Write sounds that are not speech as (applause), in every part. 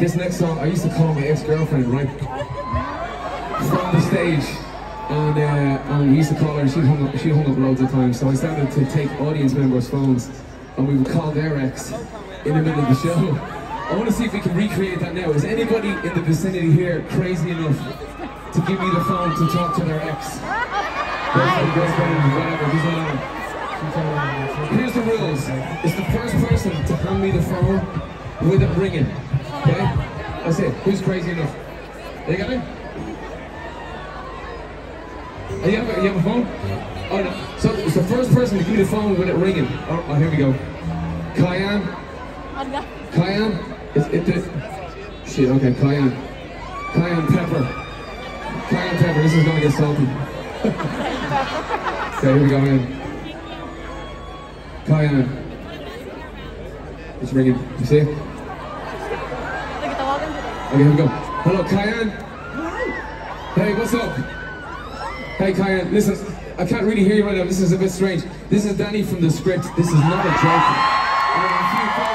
this next song, I used to call my ex-girlfriend, right? From the stage. And, uh, and we used to call her, she hung, up, she hung up loads of times. So I started to take audience members' phones and we would call their ex in the middle of the show. I want to see if we can recreate that now. Is anybody in the vicinity here crazy enough to give me the phone to talk to their ex? Here's the rules. It's the first person to hand me the phone with it ringing. Okay? That's it. Who's crazy enough? There You got it? Oh, you, have a, you have a phone? Oh, no. So it's the first person to give me the phone with it ringing. Oh, oh here we go. Cayenne? Cayenne? It's, it, it, shit, okay, cayenne. Cayenne pepper. Cayenne pepper. This is gonna get salty. (laughs) okay, here we go, man. Cayenne. It's ringing. You see it? Okay, here we go. Hello, Cayenne. Hey, what's up? Hey, Cayenne. Listen, I can't really hear you right now. This is a bit strange. This is Danny from the script. This is not a joke. Here. I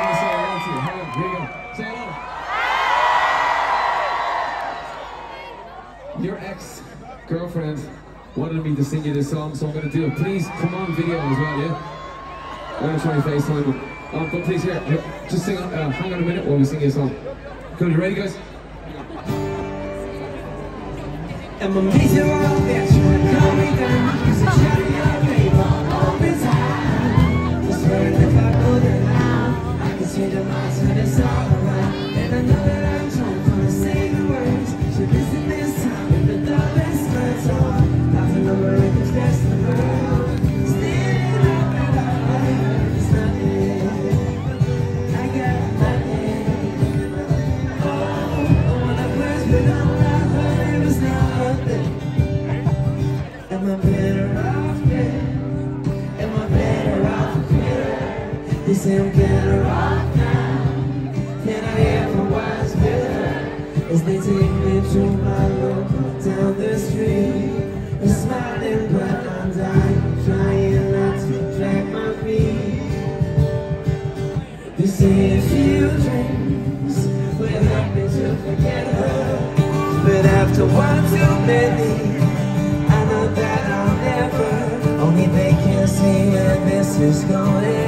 want to say hello to here you go. Say hello. Your ex-girlfriend wanted me to sing you this song, so I'm going to do it. Please come on video as well, yeah? I'm going to try and FaceTime. Um, but please, here, just sing, uh, hang on a minute while we sing you a song. Cool, you ready, guys? Me down say I'm better off now Than I ever was better As they take me to my local down the street I'm smiling but I'm dying Trying not to drag my feet. They say a few drinks will help me to forget her But after one too many I know that I'll never Only they can see where this is going